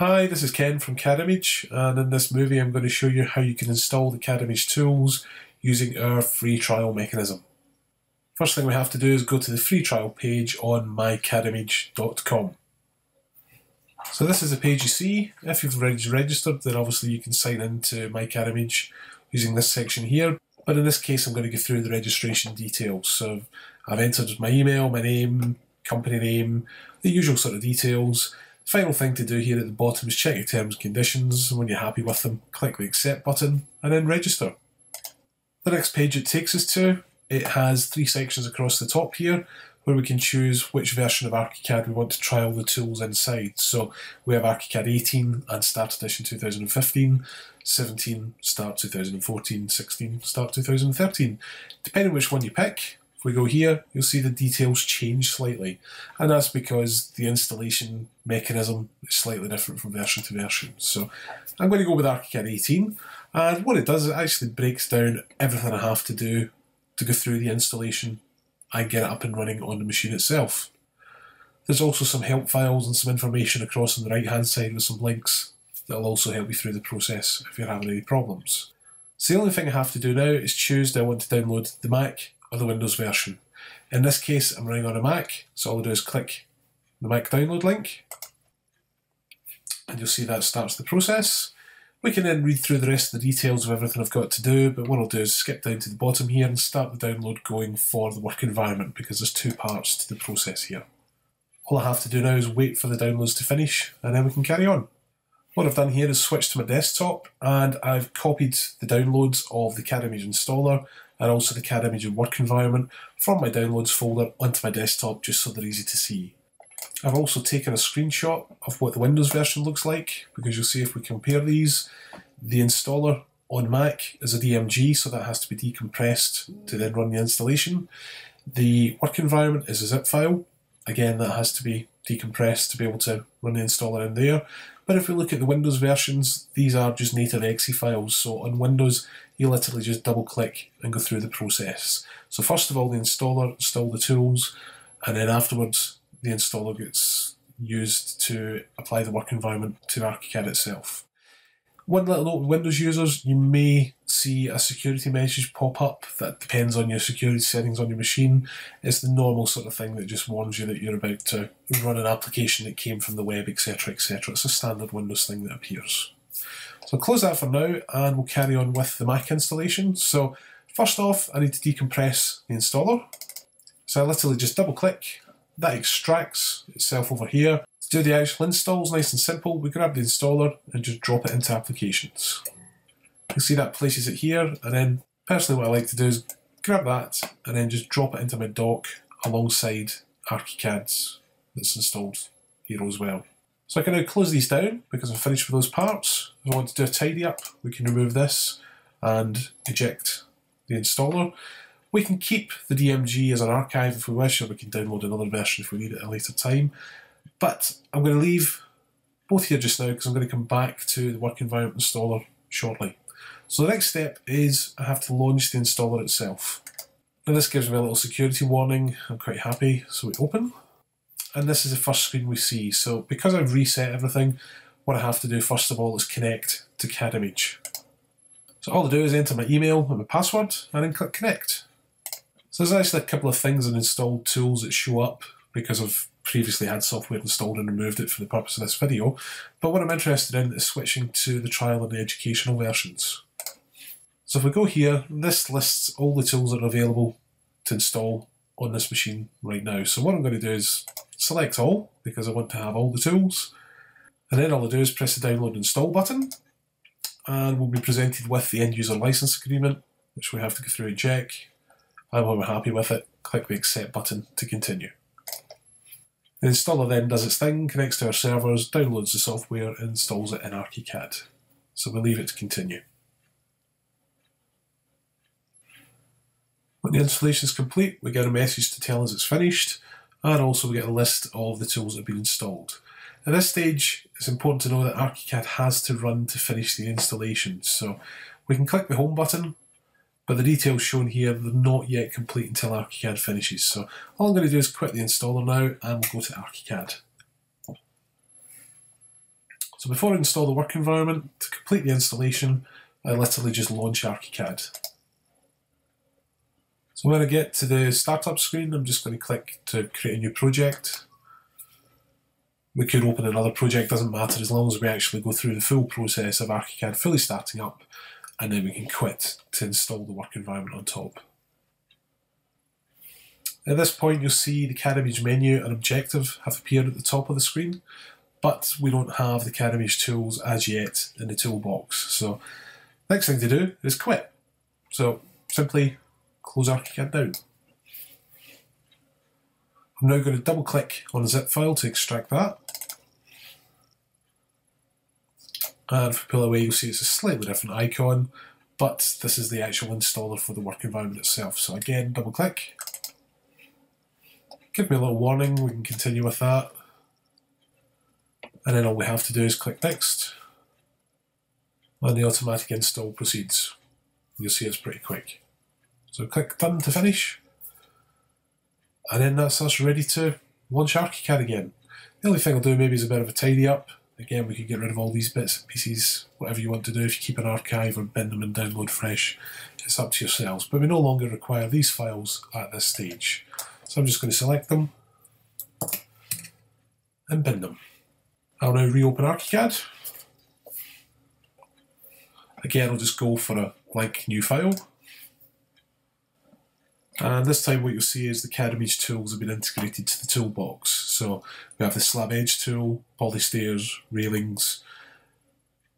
Hi, this is Ken from CADimage, and in this movie I'm going to show you how you can install the CADimage tools using our free trial mechanism. First thing we have to do is go to the free trial page on mycadimage.com. So this is the page you see. If you've already registered, then obviously you can sign into MyCADimage using this section here. But in this case, I'm going to go through the registration details. So I've entered my email, my name, company name, the usual sort of details. Final thing to do here at the bottom is check your terms and conditions. And when you're happy with them, click the accept button and then register. The next page it takes us to, it has three sections across the top here where we can choose which version of ArchiCAD we want to trial the tools inside. So we have ArchiCAD 18 and Start Edition 2015, 17 Start 2014, 16 Start 2013. Depending which one you pick, if we go here, you'll see the details change slightly, and that's because the installation mechanism is slightly different from version to version. So I'm going to go with ArchiCAD 18, and what it does, it actually breaks down everything I have to do to go through the installation and get it up and running on the machine itself. There's also some help files and some information across on the right hand side with some links that'll also help you through the process if you're having any problems. So the only thing I have to do now is choose that I want to download the Mac or the Windows version. In this case, I'm running on a Mac, so all I do is click the Mac download link, and you'll see that starts the process. We can then read through the rest of the details of everything I've got to do, but what I'll do is skip down to the bottom here and start the download going for the work environment because there's two parts to the process here. All I have to do now is wait for the downloads to finish and then we can carry on. What I've done here is switch to my desktop and I've copied the downloads of the CADimage installer and also the CADimage work environment from my downloads folder onto my desktop just so they're easy to see. I've also taken a screenshot of what the Windows version looks like because you'll see if we compare these, the installer on Mac is a DMG so that has to be decompressed to then run the installation. The work environment is a zip file, again that has to be decompressed to be able to run the installer in there. But if we look at the Windows versions, these are just native exe files. So on Windows, you literally just double click and go through the process. So first of all, the installer install the tools, and then afterwards, the installer gets used to apply the work environment to ArchiCAD itself. One little note Windows users, you may see a security message pop up that depends on your security settings on your machine. It's the normal sort of thing that just warns you that you're about to run an application that came from the web, etc. etc. It's a standard Windows thing that appears. So I'll close that for now and we'll carry on with the Mac installation. So first off, I need to decompress the installer. So I literally just double click, that extracts itself over here do the actual installs, nice and simple, we grab the installer and just drop it into applications. You see that places it here, and then personally what I like to do is grab that and then just drop it into my dock alongside ArchiCAD that's installed here as well. So I can now close these down because I'm finished with those parts. If I want to do a tidy up, we can remove this and eject the installer. We can keep the DMG as an archive if we wish, or we can download another version if we need it at a later time. But I'm going to leave both here just now because I'm going to come back to the work environment installer shortly. So the next step is I have to launch the installer itself. Now this gives me a little security warning. I'm quite happy. So we open. And this is the first screen we see. So because I've reset everything, what I have to do first of all is connect to CADimage. So all I do is enter my email and my password and then click connect. So there's actually a couple of things in installed tools that show up because I've previously had software installed and removed it for the purpose of this video. But what I'm interested in is switching to the trial and the educational versions. So if we go here, this lists all the tools that are available to install on this machine right now. So what I'm going to do is select all, because I want to have all the tools. And then all I do is press the download install button, and we'll be presented with the end user license agreement, which we have to go through and check. And when we're happy with it, click the accept button to continue. The installer then does its thing, connects to our servers, downloads the software, and installs it in ArchiCAD. So we'll leave it to continue. When the installation is complete, we get a message to tell us it's finished, and also we get a list of the tools that have been installed. At this stage, it's important to know that ArchiCAD has to run to finish the installation. So we can click the home button but the details shown here, they're not yet complete until ArchiCAD finishes. So all I'm going to do is quit the installer now and we'll go to ArchiCAD. So before I install the work environment, to complete the installation, I literally just launch ArchiCAD. So when I get to the startup screen, I'm just going to click to create a new project. We could open another project, doesn't matter, as long as we actually go through the full process of ArchiCAD fully starting up, and then we can quit to install the work environment on top. At this point, you'll see the CADimage menu and objective have appeared at the top of the screen, but we don't have the CADimage tools as yet in the toolbox. So, next thing to do is quit. So, simply close ArchiCAD down. I'm now going to double click on the zip file to extract that. And we pull away, you'll see it's a slightly different icon, but this is the actual installer for the work environment itself. So again, double click, give me a little warning, we can continue with that. And then all we have to do is click next. And the automatic install proceeds. You'll see it's pretty quick. So click done to finish. And then that's us ready to launch ArchiCAD again. The only thing I'll do maybe is a bit of a tidy up. Again, we can get rid of all these bits and pieces, whatever you want to do. If you keep an archive or bin them and download fresh, it's up to yourselves. But we no longer require these files at this stage. So I'm just going to select them and bin them. I'll now reopen ArchiCAD. Again, I'll just go for a blank new file. And this time what you'll see is the CADimage tools have been integrated to the toolbox. So we have the slab edge tool, polystairs, railings.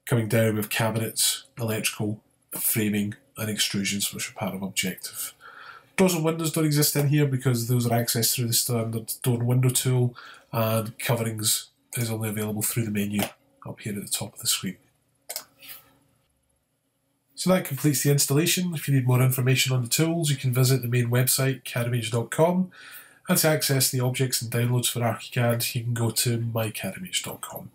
Coming down with cabinets, electrical, framing and extrusions which are part of Objective. Doors and windows don't exist in here because those are accessed through the standard door and window tool and coverings is only available through the menu up here at the top of the screen. So that completes the installation. If you need more information on the tools, you can visit the main website, cadimage.com. And to access the objects and downloads for ArchiCAD, you can go to mycadimage.com.